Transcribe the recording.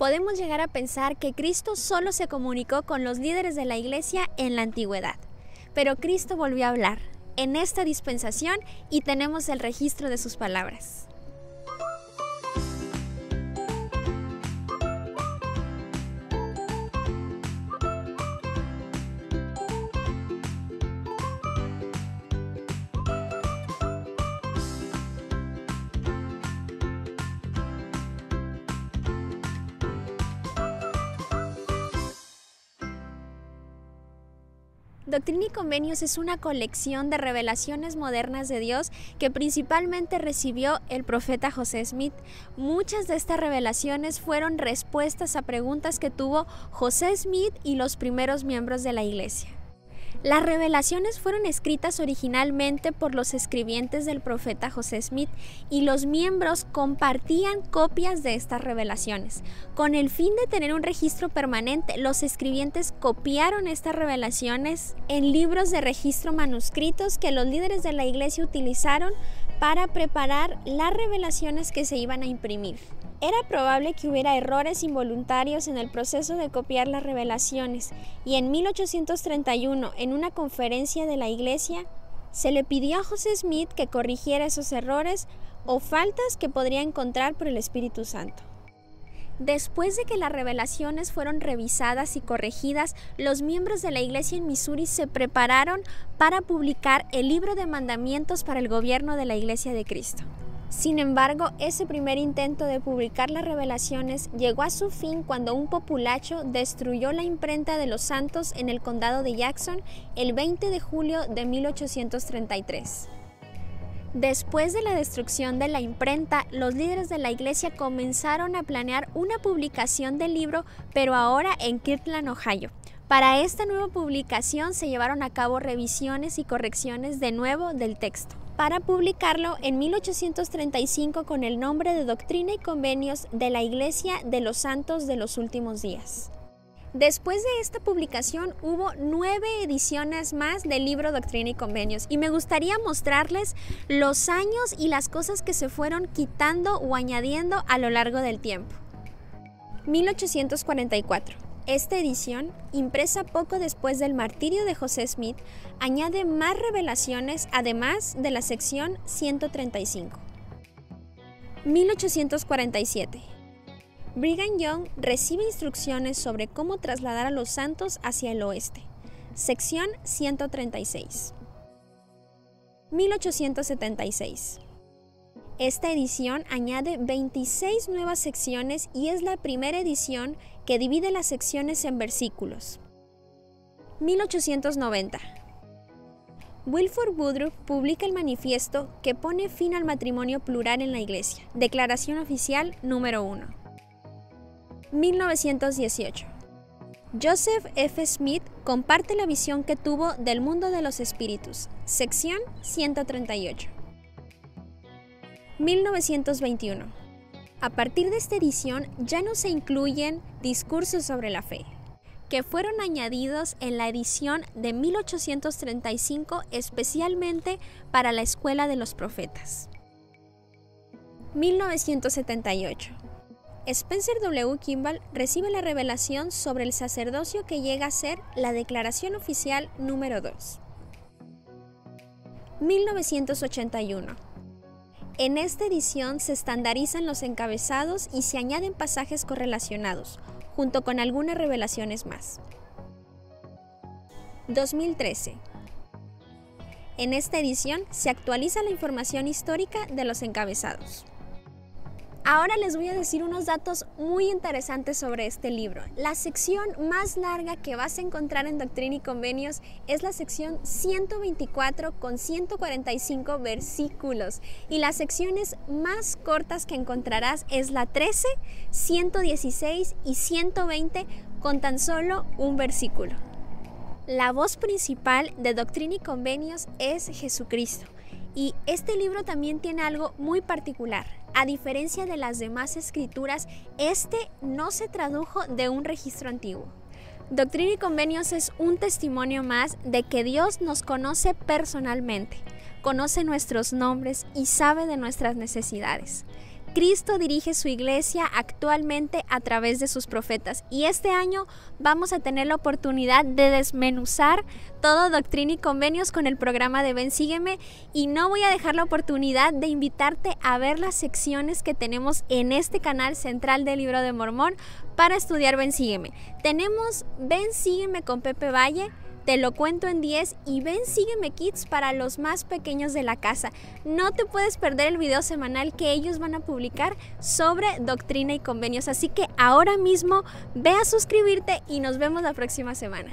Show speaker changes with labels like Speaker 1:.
Speaker 1: podemos llegar a pensar que Cristo solo se comunicó con los líderes de la iglesia en la antigüedad. Pero Cristo volvió a hablar en esta dispensación y tenemos el registro de sus palabras. Doctrina y Convenios es una colección de revelaciones modernas de Dios que principalmente recibió el profeta José Smith. Muchas de estas revelaciones fueron respuestas a preguntas que tuvo José Smith y los primeros miembros de la iglesia. Las revelaciones fueron escritas originalmente por los escribientes del profeta José Smith y los miembros compartían copias de estas revelaciones. Con el fin de tener un registro permanente, los escribientes copiaron estas revelaciones en libros de registro manuscritos que los líderes de la iglesia utilizaron para preparar las revelaciones que se iban a imprimir. Era probable que hubiera errores involuntarios en el proceso de copiar las revelaciones y en 1831, en una conferencia de la Iglesia, se le pidió a José Smith que corrigiera esos errores o faltas que podría encontrar por el Espíritu Santo. Después de que las revelaciones fueron revisadas y corregidas, los miembros de la iglesia en Missouri se prepararon para publicar el libro de mandamientos para el gobierno de la iglesia de Cristo. Sin embargo, ese primer intento de publicar las revelaciones llegó a su fin cuando un populacho destruyó la imprenta de los santos en el condado de Jackson el 20 de julio de 1833. Después de la destrucción de la imprenta, los líderes de la iglesia comenzaron a planear una publicación del libro, pero ahora en Kirtland, Ohio. Para esta nueva publicación se llevaron a cabo revisiones y correcciones de nuevo del texto para publicarlo en 1835 con el nombre de Doctrina y Convenios de la Iglesia de los Santos de los Últimos Días. Después de esta publicación hubo nueve ediciones más del libro Doctrina y Convenios y me gustaría mostrarles los años y las cosas que se fueron quitando o añadiendo a lo largo del tiempo. 1844 esta edición, impresa poco después del martirio de José Smith, añade más revelaciones además de la sección 135. 1847. Brigham Young recibe instrucciones sobre cómo trasladar a los santos hacia el oeste. Sección 136. 1876. Esta edición añade 26 nuevas secciones y es la primera edición que divide las secciones en versículos. 1890. Wilford Woodruff publica el manifiesto que pone fin al matrimonio plural en la Iglesia, Declaración Oficial número 1. 1918. Joseph F. Smith comparte la visión que tuvo del mundo de los espíritus, sección 138. 1921. A partir de esta edición ya no se incluyen discursos sobre la fe, que fueron añadidos en la edición de 1835 especialmente para la Escuela de los Profetas. 1978. Spencer W. Kimball recibe la revelación sobre el sacerdocio que llega a ser la Declaración Oficial número 2. 1981. En esta edición se estandarizan los encabezados y se añaden pasajes correlacionados, junto con algunas revelaciones más. 2013. En esta edición se actualiza la información histórica de los encabezados. Ahora les voy a decir unos datos muy interesantes sobre este libro. La sección más larga que vas a encontrar en Doctrina y Convenios es la sección 124 con 145 versículos y las secciones más cortas que encontrarás es la 13, 116 y 120 con tan solo un versículo. La voz principal de Doctrina y Convenios es Jesucristo. Y este libro también tiene algo muy particular. A diferencia de las demás escrituras, este no se tradujo de un registro antiguo. Doctrina y Convenios es un testimonio más de que Dios nos conoce personalmente, conoce nuestros nombres y sabe de nuestras necesidades. Cristo dirige su iglesia actualmente a través de sus profetas y este año vamos a tener la oportunidad de desmenuzar todo doctrina y convenios con el programa de Ven Sígueme y no voy a dejar la oportunidad de invitarte a ver las secciones que tenemos en este canal central del libro de Mormón para estudiar Ven Sígueme. Tenemos Ven Sígueme con Pepe Valle te lo cuento en 10 y ven Sígueme Kids para los más pequeños de la casa. No te puedes perder el video semanal que ellos van a publicar sobre doctrina y convenios. Así que ahora mismo ve a suscribirte y nos vemos la próxima semana.